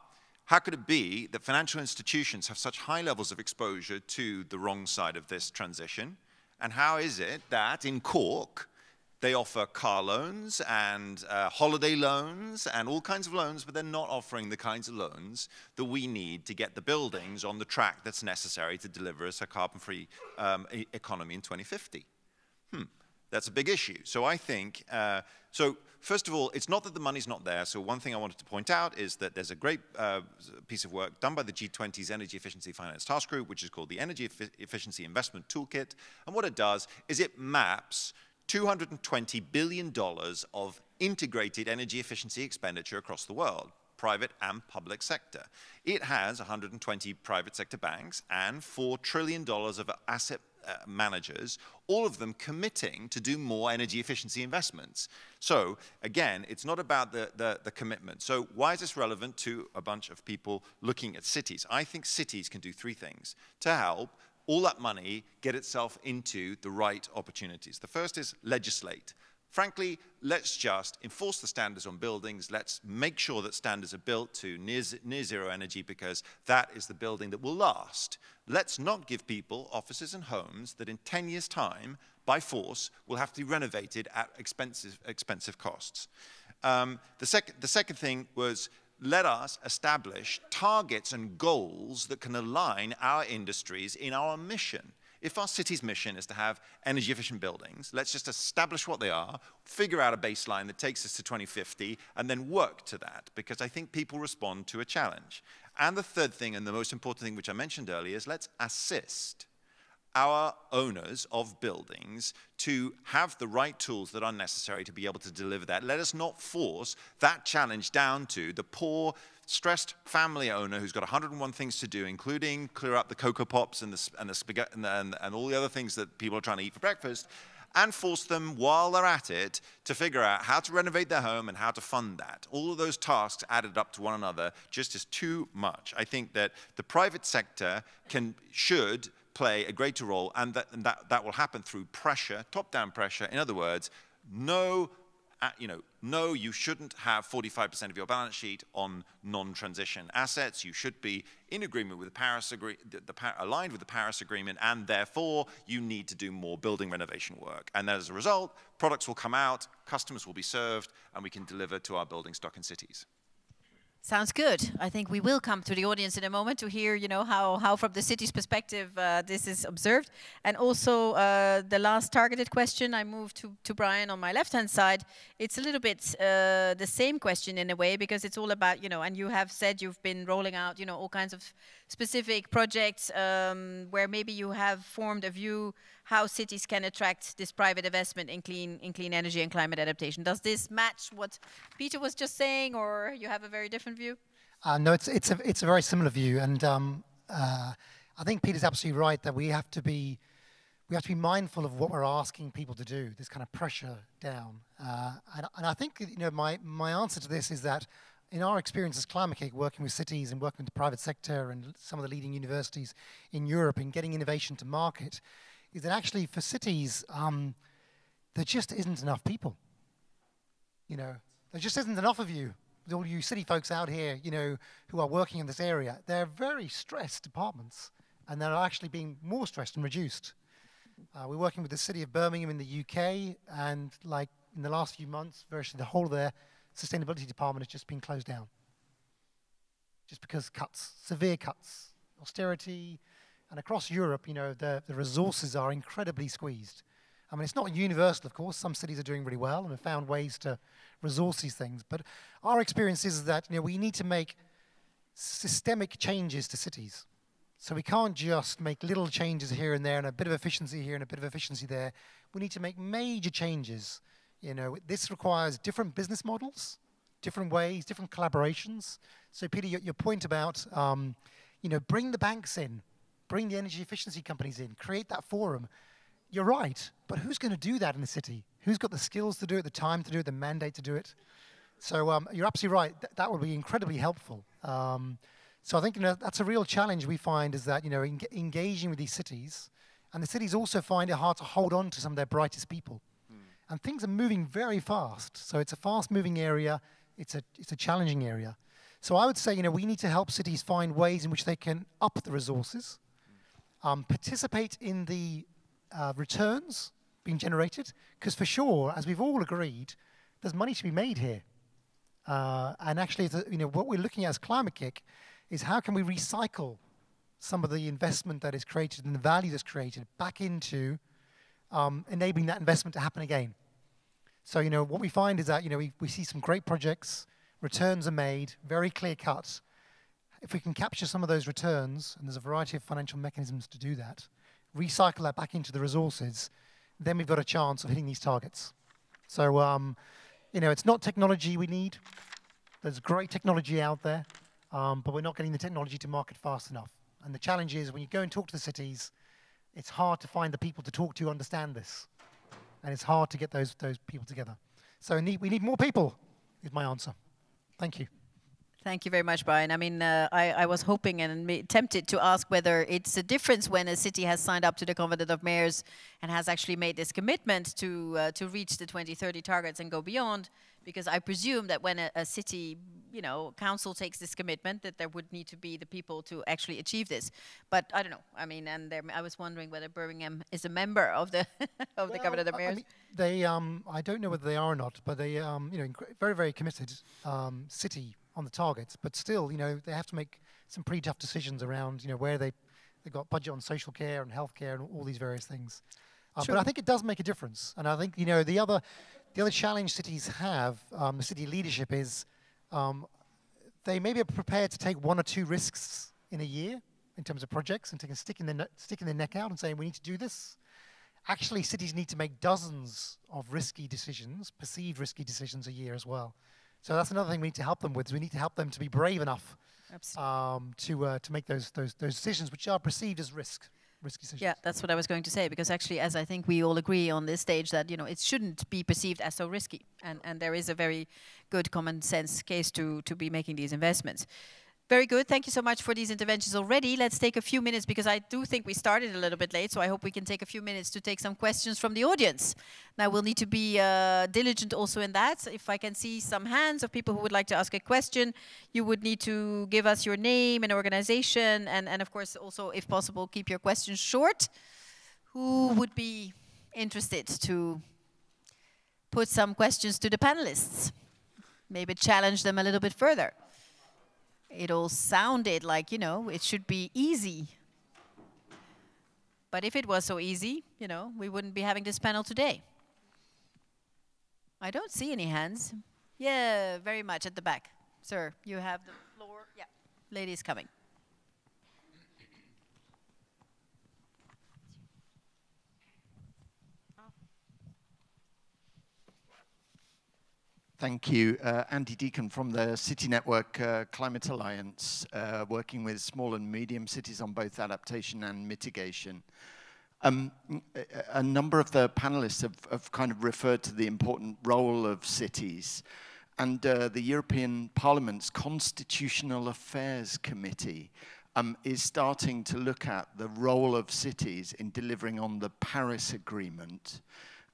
how could it be that financial institutions have such high levels of exposure to the wrong side of this transition? And how is it that in Cork, they offer car loans and uh, holiday loans and all kinds of loans, but they're not offering the kinds of loans that we need to get the buildings on the track that's necessary to deliver us a carbon-free um, e economy in 2050. Hmm, that's a big issue. So I think, uh, so first of all, it's not that the money's not there. So one thing I wanted to point out is that there's a great uh, piece of work done by the G20's Energy Efficiency Finance Task Group, which is called the Energy Efficiency Investment Toolkit. And what it does is it maps $220 billion of integrated energy efficiency expenditure across the world, private and public sector. It has 120 private sector banks and $4 trillion of asset uh, managers, all of them committing to do more energy efficiency investments. So again, it's not about the, the, the, commitment. So why is this relevant to a bunch of people looking at cities? I think cities can do three things to help all that money get itself into the right opportunities. The first is legislate. Frankly, let's just enforce the standards on buildings. Let's make sure that standards are built to near, near, zero energy because that is the building that will last. Let's not give people offices and homes that in 10 years' time, by force, will have to be renovated at expensive, expensive costs. Um, the, sec the second thing was let us establish targets and goals that can align our industries in our mission. If our city's mission is to have energy efficient buildings, let's just establish what they are, figure out a baseline that takes us to 2050, and then work to that, because I think people respond to a challenge. And the third thing, and the most important thing which I mentioned earlier, is let's assist our owners of buildings to have the right tools that are necessary to be able to deliver that. Let us not force that challenge down to the poor stressed family owner who's got 101 things to do, including clear up the Cocoa Pops and the, and the spaghetti and, and, and all the other things that people are trying to eat for breakfast, and force them while they're at it to figure out how to renovate their home and how to fund that. All of those tasks added up to one another just is too much. I think that the private sector can, should play a greater role, and that, and that, that will happen through pressure, top-down pressure. In other words, no uh, you know, no, you shouldn't have 45% of your balance sheet on non-transition assets. You should be in agreement with the Paris agree the, the, aligned with the Paris Agreement, and therefore you need to do more building renovation work. And as a result, products will come out, customers will be served, and we can deliver to our building stock in cities. Sounds good. I think we will come to the audience in a moment to hear, you know, how, how from the city's perspective uh, this is observed. And also uh, the last targeted question, I move to, to Brian on my left-hand side. It's a little bit uh, the same question in a way because it's all about, you know, and you have said you've been rolling out, you know, all kinds of specific projects um, where maybe you have formed a view how cities can attract this private investment in clean, in clean energy and climate adaptation. Does this match what Peter was just saying, or you have a very different view? Uh, no, it's, it's, a, it's a very similar view. And um, uh, I think Peter's absolutely right that we have to be we have to be mindful of what we're asking people to do, this kind of pressure down. Uh, and, and, I think you know my, my answer to this is that in our experience as Climate working with cities and working with the private sector and some of the leading universities in Europe in getting innovation to market, is that actually for cities, um, there just isn't enough people. You know, there just isn't enough of you. All you city folks out here, you know, who are working in this area, they're very stressed departments, and they're actually being more stressed and reduced. Uh, we're working with the city of Birmingham in the UK, and like in the last few months, virtually the whole of their sustainability department has just been closed down. Just because cuts, severe cuts, austerity, and across Europe, you know, the, the resources are incredibly squeezed. I mean, it's not universal, of course. Some cities are doing really well and have found ways to resource these things. But our experience is that you know, we need to make systemic changes to cities. So we can't just make little changes here and there and a bit of efficiency here and a bit of efficiency there. We need to make major changes. You know, this requires different business models, different ways, different collaborations. So Peter, your, your point about, um, you know, bring the banks in, bring the energy efficiency companies in, create that forum. You're right, but who's going to do that in the city? Who's got the skills to do it, the time to do it, the mandate to do it? So um, you're absolutely right. Th that would be incredibly helpful. Um, so I think you know, that's a real challenge we find is that you know en engaging with these cities, and the cities also find it hard to hold on to some of their brightest people. Mm. And things are moving very fast. So it's a fast-moving area. It's a it's a challenging area. So I would say you know we need to help cities find ways in which they can up the resources um, participate in the uh, returns being generated, because for sure, as we've all agreed, there's money to be made here. Uh, and actually, the, you know, what we're looking at as Climate KIC is how can we recycle some of the investment that is created and the value that's created back into um, enabling that investment to happen again. So, you know, what we find is that, you know, we, we see some great projects, returns are made, very clear cuts, if we can capture some of those returns, and there's a variety of financial mechanisms to do that, recycle that back into the resources, then we've got a chance of hitting these targets. So, um, you know, it's not technology we need. There's great technology out there, um, but we're not getting the technology to market fast enough. And the challenge is when you go and talk to the cities, it's hard to find the people to talk to who understand this. And it's hard to get those, those people together. So need, we need more people, is my answer. Thank you. Thank you very much, Brian. I mean, uh, I, I, was hoping and tempted to ask whether it's a difference when a city has signed up to the Covenant of Mayors and has actually made this commitment to uh, to reach the 2030 targets and go beyond. Because I presume that when a, a, city, you know, council takes this commitment, that there would need to be the people to actually achieve this. But I don't know. I mean, and there, I was wondering whether Birmingham is a member of the <laughs> of well, the Covenant of Mayors. I mean, they, um, I don't know whether they are or not, but they, um, you know, very very committed um, city on the targets, but still, you know, they have to make some pretty tough decisions around, you know, where they they got budget on social care and healthcare and all these various things. Uh, sure. But I think it does make a difference, and I think you know the other the other challenge cities have, um, the city leadership is um, they maybe are prepared to take one or two risks in a year in terms of projects and taking sticking their sticking their neck out and saying we need to do this. Actually, cities need to make dozens of risky decisions, perceived risky decisions a year as well. So that's another thing we need to help them with. Is we need to help them to be brave enough um, to uh, to make those those those decisions, which are perceived as risk. Risky decisions. Yeah, that's what I was going to say because actually, as I think we all agree on this stage, that you know it shouldn't be perceived as so risky, and and there is a very good common sense case to to be making these investments. Very good. Thank you so much for these interventions already. Let's take a few minutes because I do think we started a little bit late, so I hope we can take a few minutes to take some questions from the audience. Now, we'll need to be uh, diligent also in that. If I can see some hands of people who would like to ask a question, you would need to give us your name and organization, and, and of course, also, if possible, keep your questions short. Who would be interested to put some questions to the panelists? Maybe challenge them a little bit further it all sounded like, you know, it should be easy. But if it was so easy, you know, we wouldn't be having this panel today. I don't see any hands. Yeah, very much at the back. Sir, you have the floor. Yeah, ladies coming. Thank you. Uh, Andy Deacon from the City Network uh, Climate Alliance, uh, working with small and medium cities on both adaptation and mitigation. Um, a, number of the panelists have, have, kind of referred to the important role of cities. And uh, the European Parliament's Constitutional Affairs Committee um, is starting to look at the role of cities in delivering on the Paris Agreement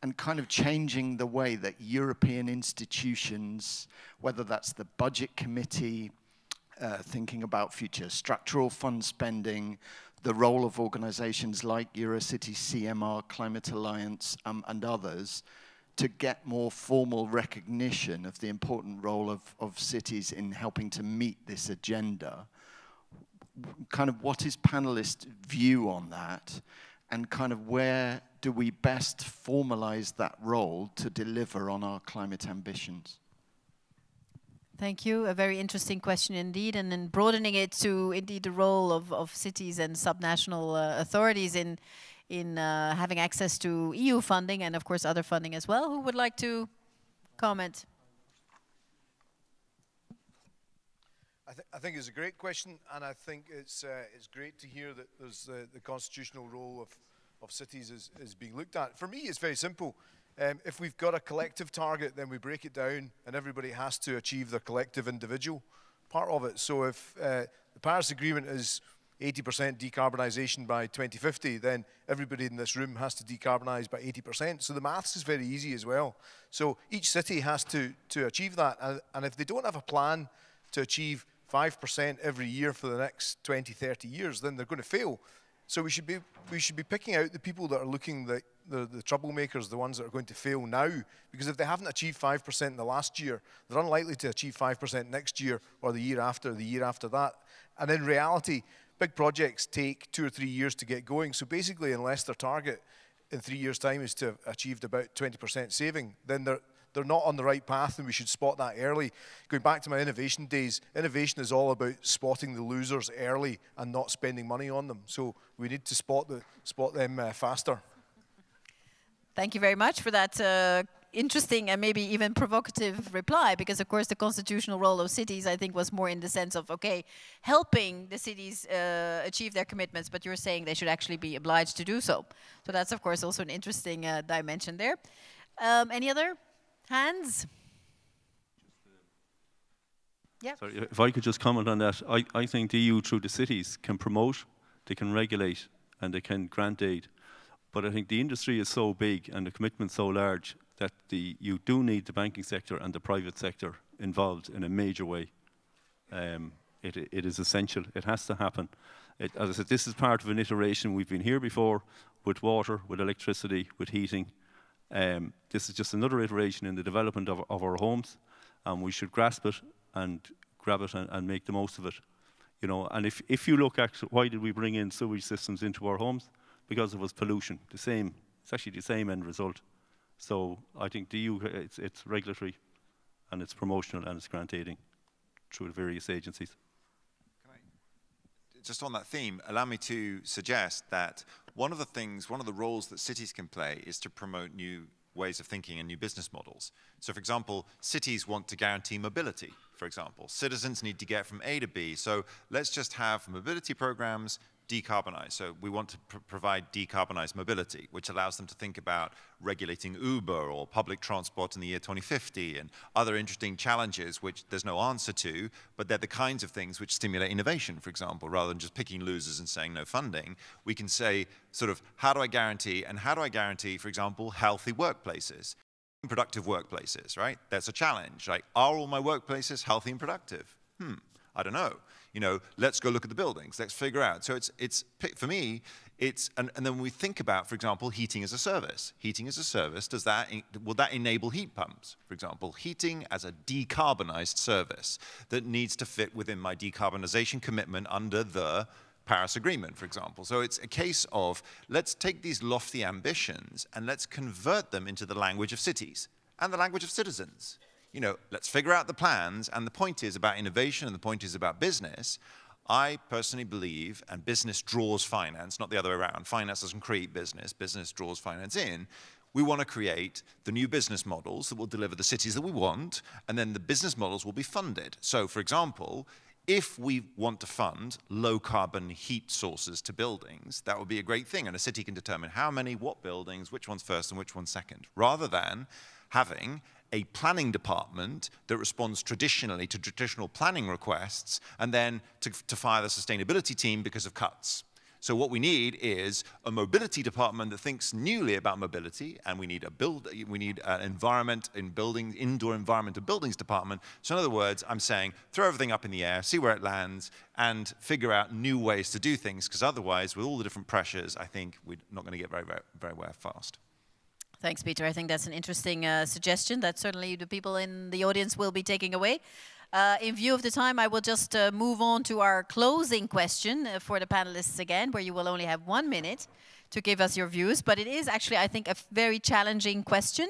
and kind of changing the way that European institutions, whether that's the budget committee, uh, thinking about future structural fund spending, the role of organizations like Eurocity, CMR, Climate Alliance, um, and others, to get more formal recognition of the important role of, of cities in helping to meet this agenda. Kind of what is panelist view on that? And kind of where do we best formalize that role to deliver on our climate ambitions? Thank you. A very interesting question indeed, and then broadening it to indeed the role of, of cities and subnational uh, authorities in in uh, having access to EU funding and of course other funding as well. Who would like to comment? I, th I think it's a great question, and I think it's uh, it's great to hear that there's the constitutional role of of cities is, is being looked at. For me, it's very simple. Um, if we've got a collective target, then we break it down and everybody has to achieve their collective individual part of it. So if uh, the Paris Agreement is 80% decarbonisation by 2050, then everybody in this room has to decarbonise by 80%. So the maths is very easy as well. So each city has to, to achieve that. And, and if they don't have a plan to achieve 5% every year for the next 20, 30 years, then they're going to fail. So we should be we should be picking out the people that are looking the, the, the troublemakers, the ones that are going to fail now, because if they haven't achieved 5% in the last year, they're unlikely to achieve 5% next year or the year after, the year after that. And in reality, big projects take two or three years to get going. So basically, unless their target in three years' time is to have achieved about 20% saving, then they're, they're not on the right path and we should spot that early. Going back to my innovation days, innovation is all about spotting the losers early and not spending money on them. So we need to spot, the, spot them uh, faster. Thank you very much for that uh, interesting and maybe even provocative reply because, of course, the constitutional role of cities, I think, was more in the sense of okay, helping the cities uh, achieve their commitments, but you're saying they should actually be obliged to do so. So that's, of course, also an interesting uh, dimension there. Um, any other hands? Yeah. Sorry, if I could just comment on that, I, I think the EU through the cities can promote, they can regulate, and they can grant aid. But I think the industry is so big and the commitment so large that the, you do need the banking sector and the private sector involved in a major way. Um, it, it is essential. It has to happen. It, as I said, this is part of an iteration. We've been here before with water, with electricity, with heating. Um, this is just another iteration in the development of, of our homes, and we should grasp it and grab it and, and, make the most of it. You know, and if, if you look at why did we bring in sewage systems into our homes, because it was pollution. The same, it's actually the same end result. So I think the EU, it's, it's regulatory and it's promotional and it's grant aiding through the various agencies. just on that theme, allow me to suggest that one of the things, one of the roles that cities can play is to promote new ways of thinking and new business models. So for example, cities want to guarantee mobility, for example. Citizens need to get from A to B. So let's just have mobility programs decarbonize. So we want to pr provide decarbonized mobility, which allows them to think about regulating Uber or public transport in the year 2050 and other interesting challenges which there's no answer to, but they're the kinds of things which stimulate innovation, for example, rather than just picking losers and saying no funding. We can say sort of, how do I guarantee, and how do I guarantee, for example, healthy workplaces? Productive workplaces, right? That's a challenge. Like, are all my workplaces healthy and productive? Hmm, I don't know you know, let's go look at the buildings, let's figure out. So it's, it's for me, it's, and, and then when we think about, for example, heating as a service. Heating as a service, does that, will that enable heat pumps, for example? Heating as a decarbonized service that needs to fit within my decarbonization commitment under the Paris Agreement, for example. So it's a case of let's take these lofty ambitions and let's convert them into the language of cities and the language of citizens you know, let's figure out the plans. And the point is about innovation and the point is about business. I personally believe, and business draws finance, not the other way around. Finance doesn't create business, business draws finance in. We want to create the new business models that will deliver the cities that we want, and then the business models will be funded. So, for example, if we want to fund low carbon heat sources to buildings, that would be a great thing. And a city can determine how many, what buildings, which one's first and which one's second, rather than having a planning department that responds traditionally to traditional planning requests and then to, to fire the sustainability team because of cuts. So what we need is a mobility department that thinks newly about mobility, and we need a build, we need an environment in building, indoor environment and buildings department. So in other words, I'm saying throw everything up in the air, see where it lands, and figure out new ways to do things, because otherwise, with all the different pressures, I think we're not going to get very, very, very, very fast. Thanks, Peter. I think that's an interesting uh, suggestion that certainly the people in the audience will be taking away. Uh, in view of the time, I will just uh, move on to our closing question uh, for the panelists again, where you will only have one minute to give us your views. But it is actually, I think, a very challenging question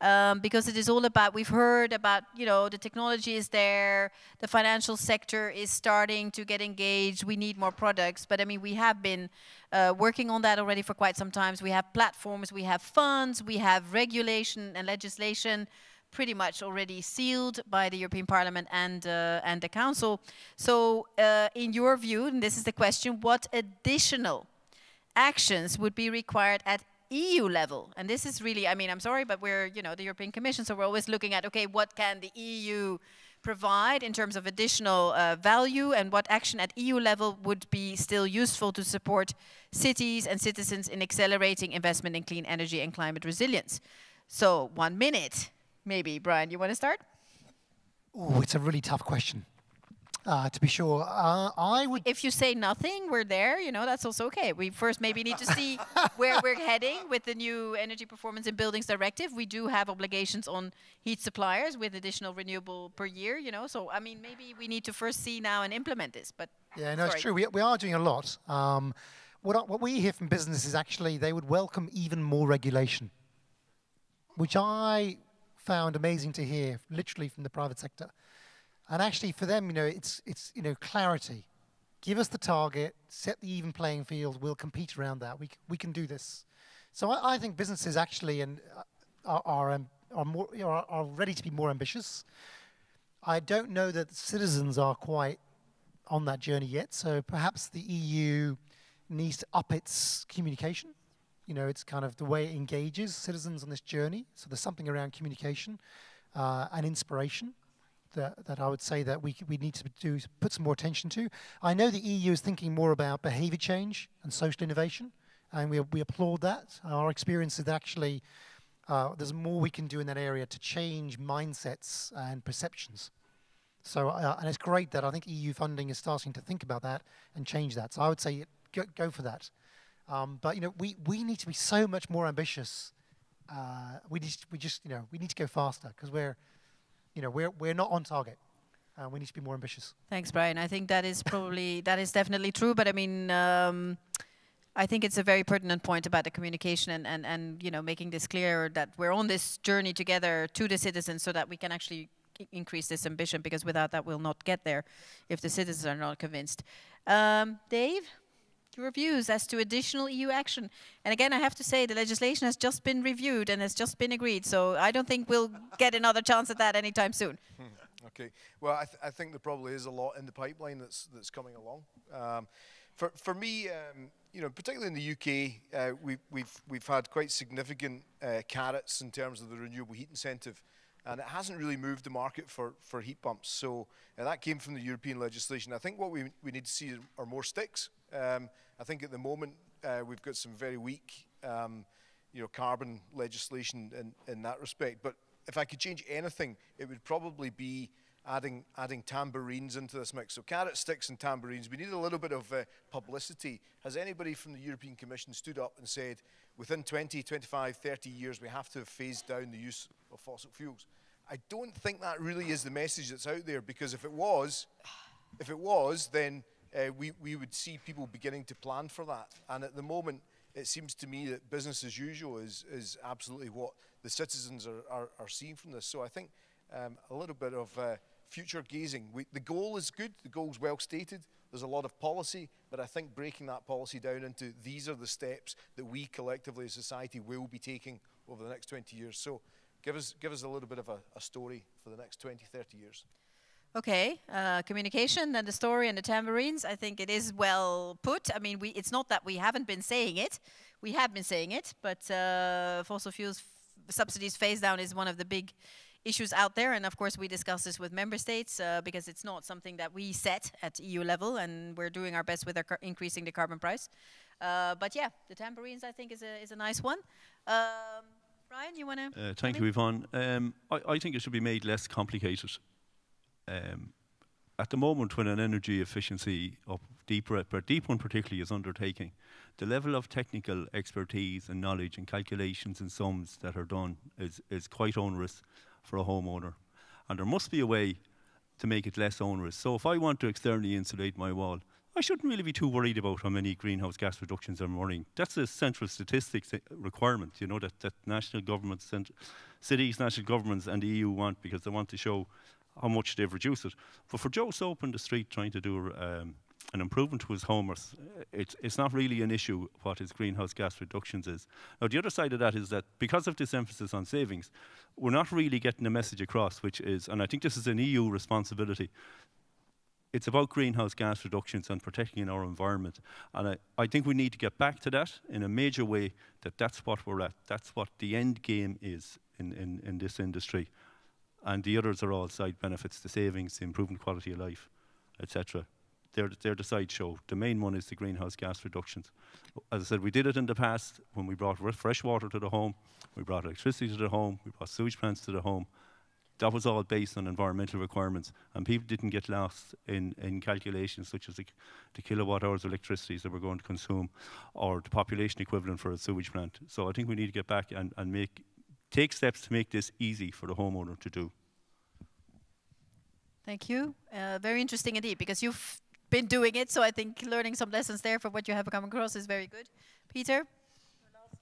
um, because it is all about, we've heard about, you know, the technology is there, the financial sector is starting to get engaged, we need more products. But I mean, we have been uh, working on that already for quite some time. We have platforms, we have funds, we have regulation and legislation pretty much already sealed by the European Parliament and, uh, and the Council. So uh, in your view, and this is the question, what additional actions would be required at EU level, and this is really, I mean, I'm sorry, but we're, you know, the European Commission, so we're always looking at, okay, what can the EU provide in terms of additional uh, value and what action at EU level would be still useful to support cities and citizens in accelerating investment in clean energy and climate resilience. So one minute, maybe. Brian, you want to start? Oh, it's a really tough question uh, to be sure. Uh, I would. If you say nothing, we're there. You know, that's also okay. We first maybe need to see where we're <laughs> heading with the new Energy Performance in Buildings Directive. We do have obligations on heat suppliers with additional renewable per year. You know, so I mean, maybe we need to first see now and implement this. But yeah, no, sorry. it's true. We we are doing a lot. Um, what what we hear from businesses actually, they would welcome even more regulation, which I found amazing to hear, literally from the private sector. And actually, for them, you know, it's it's you know clarity. Give us the target, set the even playing field. We'll compete around that. We we can do this. So I, I think businesses actually and uh, are, are um, are, more, are, are ready to be more ambitious. I don't know that citizens are quite on that journey yet, so perhaps the EU needs to up its communication. You know, it's kind of the way it engages citizens on this journey. So there's something around communication uh, and inspiration that, that I would say that we, we need to do, put some more attention to. I know the EU is thinking more about behavior change and social innovation, and we, we applaud that. Our experience is actually uh, there's more we can do in that area to change mindsets and perceptions. So, uh, and it's great that I think EU funding is starting to think about that and change that. So I would say go, go for that. Um, but you know, we, we need to be so much more ambitious. Uh, we just we just you know we need to go faster because we're you know we're we're not on target. Uh, we need to be more ambitious. Thanks, Brian. I think that is probably <laughs> that is definitely true. But I mean. Um, I think it's a very pertinent point about the communication and, and, and you know making this clear that we're on this journey together to the citizens so that we can actually increase this ambition because without that we'll not get there if the citizens are not convinced. Um, Dave, your views as to additional EU action. And again, I have to say the legislation has just been reviewed and has just been agreed, so I don't think we'll <laughs> get another chance at that anytime soon. <laughs> Okay. Well, I, th I, think there probably is a lot in the pipeline that's that's coming along. Um, for for me, um, you know, particularly in the UK, uh, we, we've, we've had quite significant uh, carrots in terms of the renewable heat incentive, and it hasn't really moved the market for, for heat pumps. So uh, that came from the European legislation. I think what we, we need to see are more sticks. Um, I think at the moment uh, we've got some very weak, um, you know, carbon legislation in, in that respect. But if I could change anything, it would probably be adding, adding tambourines into this mix. So carrot sticks and tambourines. We need a little bit of uh, publicity. Has anybody from the European Commission stood up and said, within 20, 25, 30 years, we have to have phased down the use of fossil fuels? I don't think that really is the message that's out there because if it was, if it was, then uh, we, we would see people beginning to plan for that. And at the moment, it seems to me that business as usual is, is absolutely what the citizens are, are, are seeing from this. So I think um, a little bit of uh, future gazing. We, the goal is good, the goal is well stated. There's a lot of policy, but I think breaking that policy down into these are the steps that we collectively as society will be taking over the next 20 years. So give us, give us a little bit of a, a story for the next 20, 30 years. Okay, uh, communication and the story and the tambourines. I think it is well put. I mean, we, it's not that we haven't been saying it. We have been saying it, but uh, fossil fuels subsidies phase down is one of the big issues out there. And of course, we discuss this with member states uh, because it's not something that we set at EU level, and we're doing our best with our increasing the carbon price. Uh, but yeah, the tambourines I think is a is a nice one. Um, Brian, you want to? Uh, thank you, Yvon. Um, I, I, think it should be made less complicated. Um, at the moment, when an energy efficiency up deeper, but deep one particularly is undertaking, the level of technical expertise and knowledge and calculations and sums that are done is, is quite onerous for a homeowner. And there must be a way to make it less onerous. So if I want to externally insulate my wall, I shouldn't really be too worried about how many greenhouse gas reductions I'm running. That's a central statistics eh, requirement, you know, that, that national governments, cities, national governments and the EU want because they want to show how much they've reduced it. But for Joe Soap in the street trying to do um, an improvement to his homers, it's, it's not really an issue what his greenhouse gas reductions is. Now, the other side of that is that because of this emphasis on savings, we're not really getting a message across, which is, and I think this is an EU responsibility, it's about greenhouse gas reductions and protecting our environment. And I, I think we need to get back to that in a major way, that that's what we're at. That's what the end game is in, in, in this industry. And the others are all side benefits, the savings, the improvement quality of life, etc they're, they're the sideshow. The main one is the greenhouse gas reductions. As I said, we did it in the past when we brought fresh water to the home, we brought electricity to the home, we brought sewage plants to the home. That was all based on environmental requirements, and people didn't get lost in, in calculations such as the, the kilowatt hours of electricity that we're going to consume or the population equivalent for a sewage plant. So I think we need to get back and, and make, take steps to make this easy for the homeowner to do. Thank you. Uh, very interesting indeed, because you've been doing it. So I think learning some lessons there from what you have come across is very good. Peter?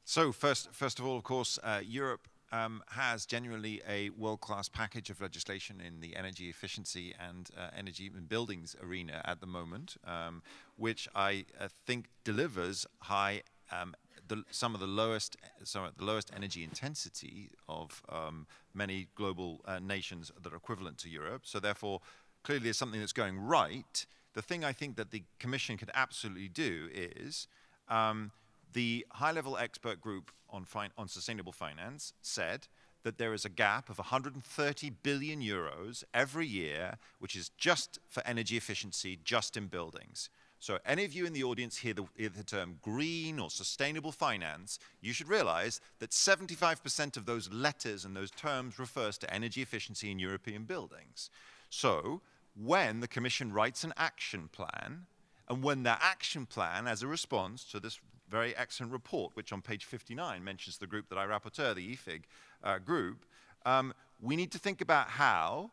So first, first of all, of course, uh, Europe um, has genuinely a world-class package of legislation in the energy efficiency and uh, energy in buildings arena at the moment, um, which I uh, think delivers high um, the, some of the lowest, some of the lowest energy intensity of um, many global uh, nations that are equivalent to Europe. So therefore, clearly there's something that's going right. The thing I think that the Commission could absolutely do is um, the high-level expert group on, on sustainable finance said that there is a gap of 130 billion euros every year, which is just for energy efficiency, just in buildings. So any of you in the audience hear the, hear the term green or sustainable finance, you should realize that 75% of those letters and those terms refers to energy efficiency in European buildings. So when the Commission writes an action plan, and when that action plan, as a response to this very excellent report, which on page 59 mentions the group that I rapporteur, the EEFIG uh, group, um, we need to think about how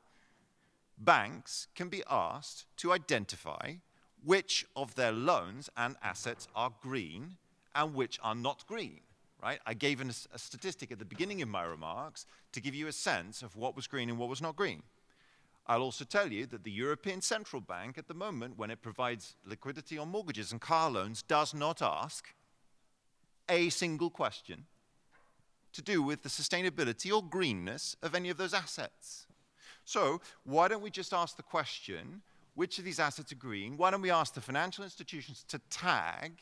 banks can be asked to identify which of their loans and assets are green and which are not green. Right? I gave an, a statistic at the beginning of my remarks to give you a sense of what was green and what was not green. I'll also tell you that the European Central Bank at the moment, when it provides liquidity on mortgages and car loans, does not ask a single question to do with the sustainability or greenness of any of those assets. So why don't we just ask the question, which of these assets are green? Why don't we ask the financial institutions to tag,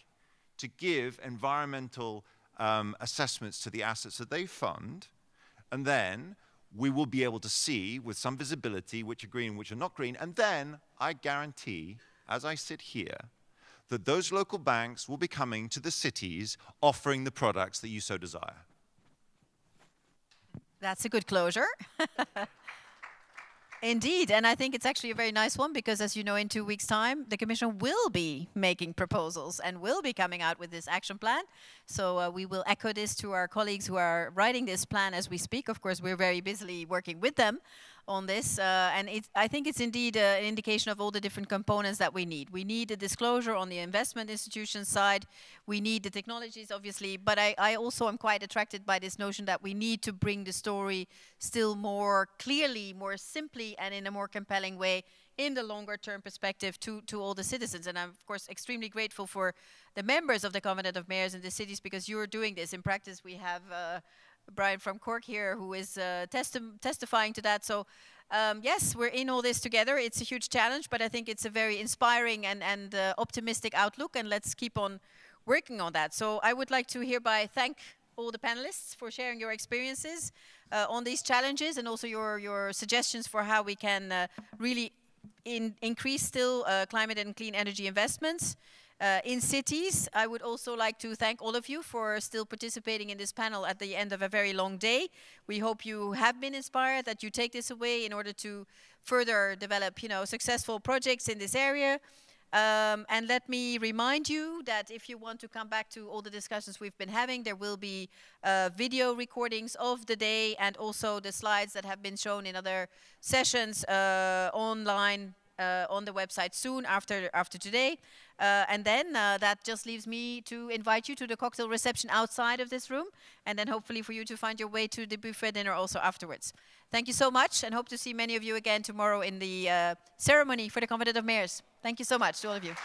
to give environmental um, assessments to the assets that they fund, and then we will be able to see with some visibility which are green and which are not green. And then I guarantee, as I sit here, that those local banks will be coming to the cities offering the products that you so desire. That's a good closure. <laughs> Indeed, and I think it's actually a very nice one because, as you know, in two weeks' time, the Commission will be making proposals and will be coming out with this action plan. So uh, we will echo this to our colleagues who are writing this plan as we speak. Of course, we're very busily working with them on this. Uh, and I think it's indeed uh, an indication of all the different components that we need. We need a disclosure on the investment institution side. We need the technologies, obviously. But I, I also am quite attracted by this notion that we need to bring the story still more clearly, more simply, and in a more compelling way in the longer term perspective to, to all the citizens. And I'm, of course, extremely grateful for the members of the Covenant of Mayors in the cities because you're doing this. In practice, we have uh, Brian from Cork here who is uh, testi testifying to that. So um, yes, we're in all this together. It's a huge challenge, but I think it's a very inspiring and, and uh, optimistic outlook, and let's keep on working on that. So I would like to hereby thank all the panelists for sharing your experiences uh, on these challenges and also your, your suggestions for how we can uh, really in increase still uh, climate and clean energy investments. Uh, in cities, I would also like to thank all of you for still participating in this panel at the end of a very long day. We hope you have been inspired, that you take this away in order to further develop, you know, successful projects in this area. Um, and let me remind you that if you want to come back to all the discussions we've been having, there will be uh, video recordings of the day and also the slides that have been shown in other sessions uh, online uh, on the website soon after after today. Uh, and then uh, that just leaves me to invite you to the cocktail reception outside of this room, and then hopefully for you to find your way to the buffet dinner also afterwards. Thank you so much, and hope to see many of you again tomorrow in the uh, ceremony for the Covenant of Mayors. Thank you so much to all of you.